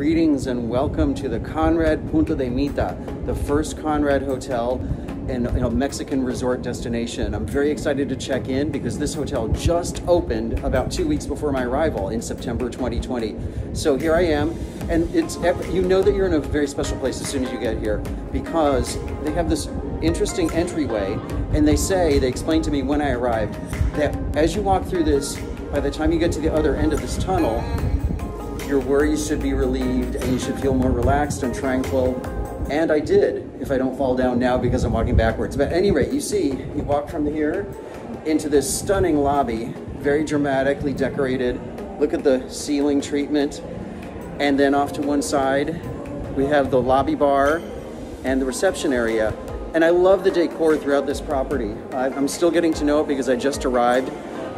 Greetings and welcome to the Conrad Punta de Mita, the first Conrad hotel in a Mexican resort destination. I'm very excited to check in because this hotel just opened about two weeks before my arrival in September 2020. So here I am, and it's you know that you're in a very special place as soon as you get here because they have this interesting entryway, and they say, they explained to me when I arrived, that as you walk through this, by the time you get to the other end of this tunnel, your worries should be relieved and you should feel more relaxed and tranquil. And I did, if I don't fall down now because I'm walking backwards. But at any rate, you see, you walk from here into this stunning lobby, very dramatically decorated. Look at the ceiling treatment. And then off to one side, we have the lobby bar and the reception area. And I love the decor throughout this property. I'm still getting to know it because I just arrived,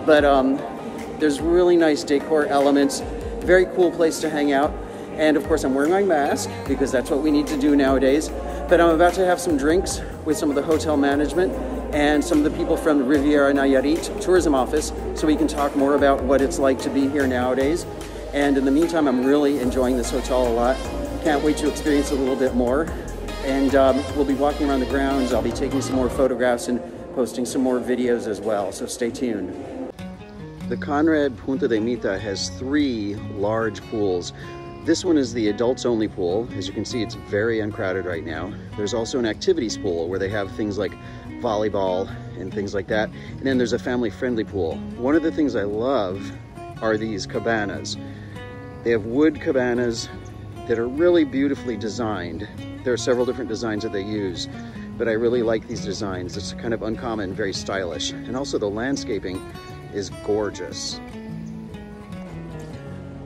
but um, there's really nice decor elements very cool place to hang out. And of course, I'm wearing my mask because that's what we need to do nowadays. But I'm about to have some drinks with some of the hotel management and some of the people from the Riviera Nayarit tourism office so we can talk more about what it's like to be here nowadays. And in the meantime, I'm really enjoying this hotel a lot. Can't wait to experience a little bit more. And um, we'll be walking around the grounds. I'll be taking some more photographs and posting some more videos as well. So stay tuned. The Conrad Punta de Mita has three large pools. This one is the adults only pool. As you can see, it's very uncrowded right now. There's also an activities pool where they have things like volleyball and things like that. And then there's a family friendly pool. One of the things I love are these cabanas. They have wood cabanas that are really beautifully designed. There are several different designs that they use, but I really like these designs. It's kind of uncommon, very stylish. And also the landscaping is gorgeous.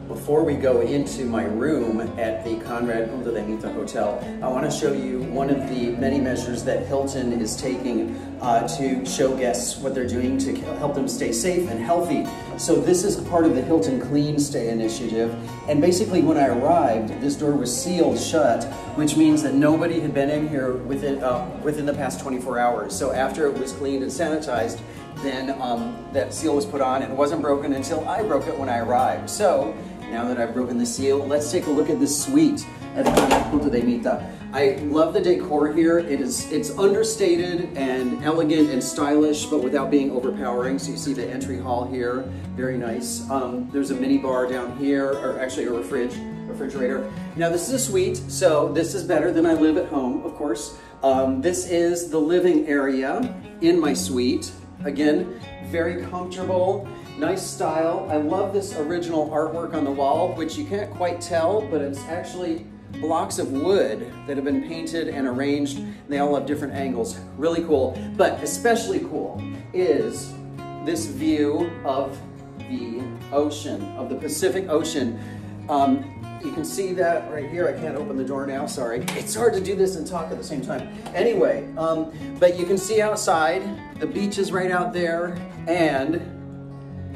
Before we go into my room at the Conrad Mita Hotel, I want to show you one of the many measures that Hilton is taking uh, to show guests what they're doing to help them stay safe and healthy. So this is part of the Hilton Clean Stay initiative. And basically when I arrived, this door was sealed shut, which means that nobody had been in here within, uh, within the past 24 hours. So after it was cleaned and sanitized, then um, that seal was put on and it wasn't broken until I broke it when I arrived. So now that I've broken the seal, let's take a look at this suite at Punta de Mita. I love the decor here. It is it's understated and elegant and stylish, but without being overpowering. So you see the entry hall here, very nice. Um, there's a mini bar down here, or actually a fridge, refrigerator. Now this is a suite, so this is better than I live at home, of course. Um, this is the living area in my suite. Again, very comfortable, nice style. I love this original artwork on the wall, which you can't quite tell, but it's actually blocks of wood that have been painted and arranged. And they all have different angles. Really cool. But especially cool is this view of the ocean, of the Pacific Ocean. Um, you can see that right here. I can't open the door now, sorry. It's hard to do this and talk at the same time. Anyway, um, but you can see outside, the beach is right out there, and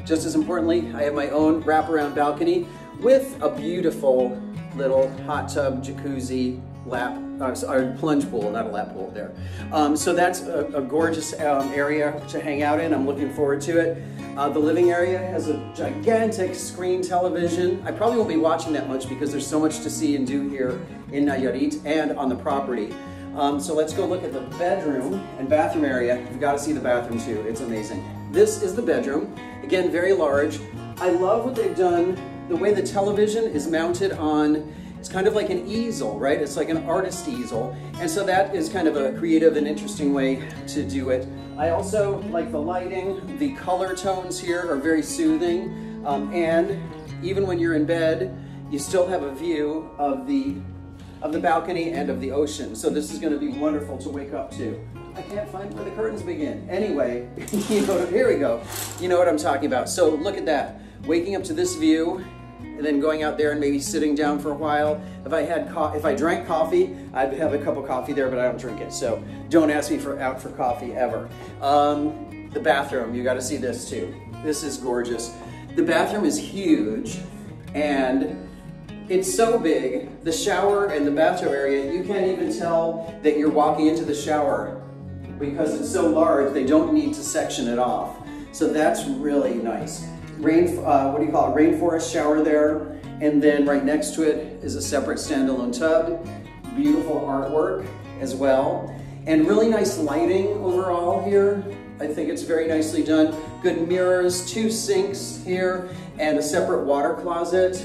just as importantly, I have my own wraparound balcony with a beautiful little hot tub, jacuzzi, lap, uh, plunge pool, not a lap pool there. Um, so that's a, a gorgeous um, area to hang out in. I'm looking forward to it. Uh, the living area has a gigantic screen television. I probably won't be watching that much because there's so much to see and do here in Nayarit and on the property. Um, so let's go look at the bedroom and bathroom area. You've got to see the bathroom too. It's amazing. This is the bedroom. Again, very large. I love what they've done. The way the television is mounted on it's kind of like an easel, right? It's like an artist easel. And so that is kind of a creative and interesting way to do it. I also like the lighting. The color tones here are very soothing. Um, and even when you're in bed, you still have a view of the, of the balcony and of the ocean. So this is gonna be wonderful to wake up to. I can't find where the curtains begin. Anyway, you know, here we go. You know what I'm talking about. So look at that. Waking up to this view and then going out there and maybe sitting down for a while. If I had co- if I drank coffee, I'd have a cup of coffee there, but I don't drink it. So don't ask me for out for coffee ever. Um, the bathroom, you got to see this too. This is gorgeous. The bathroom is huge, and it's so big. The shower and the bathroom area, you can't even tell that you're walking into the shower because it's so large. They don't need to section it off. So that's really nice rain, uh, what do you call it, rainforest shower there. And then right next to it is a separate standalone tub. Beautiful artwork as well. And really nice lighting overall here. I think it's very nicely done. Good mirrors, two sinks here, and a separate water closet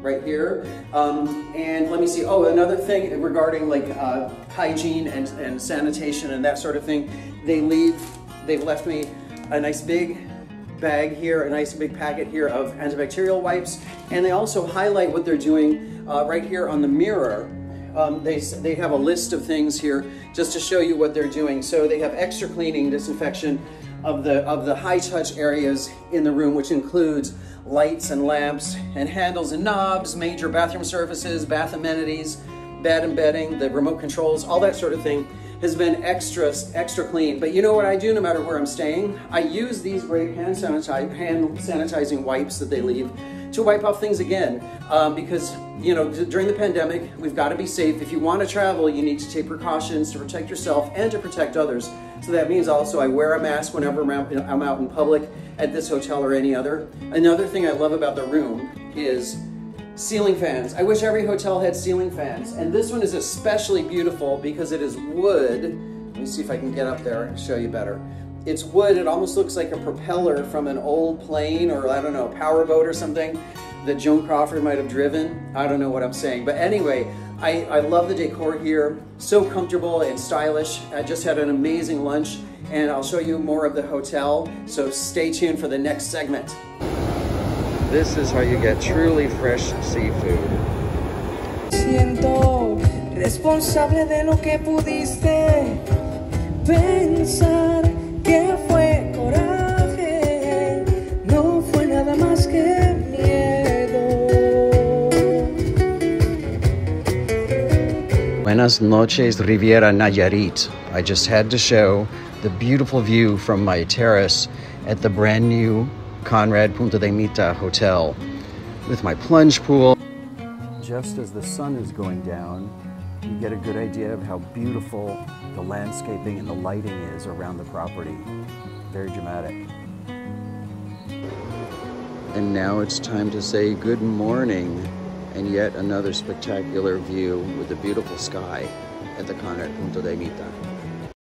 right here. Um, and let me see, oh, another thing regarding like uh, hygiene and, and sanitation and that sort of thing. They leave, they've left me a nice big bag here, a nice big packet here of antibacterial wipes. And they also highlight what they're doing uh, right here on the mirror. Um, they, they have a list of things here just to show you what they're doing. So they have extra cleaning, disinfection of the, of the high touch areas in the room, which includes lights and lamps and handles and knobs, major bathroom surfaces, bath amenities, bed and bedding, the remote controls, all that sort of thing has been extra, extra clean. But you know what I do no matter where I'm staying? I use these great hand, sanitize, hand sanitizing wipes that they leave to wipe off things again. Um, because, you know, during the pandemic, we've got to be safe. If you want to travel, you need to take precautions to protect yourself and to protect others. So that means also I wear a mask whenever I'm out in public at this hotel or any other. Another thing I love about the room is ceiling fans. I wish every hotel had ceiling fans. And this one is especially beautiful because it is wood. Let me see if I can get up there and show you better. It's wood, it almost looks like a propeller from an old plane or I don't know, a powerboat or something that Joan Crawford might have driven. I don't know what I'm saying. But anyway, I, I love the decor here. So comfortable and stylish. I just had an amazing lunch and I'll show you more of the hotel. So stay tuned for the next segment. This is how you get truly fresh seafood. Siento responsable de lo que pudiste pensar que fue coraje, no fue nada más que miedo. Buenas noches, Riviera Nayarit. I just had to show the beautiful view from my terrace at the brand new Conrad Punta de Mita Hotel with my plunge pool. Just as the sun is going down, you get a good idea of how beautiful the landscaping and the lighting is around the property. Very dramatic. And now it's time to say good morning and yet another spectacular view with a beautiful sky at the Conrad Punta de Mita.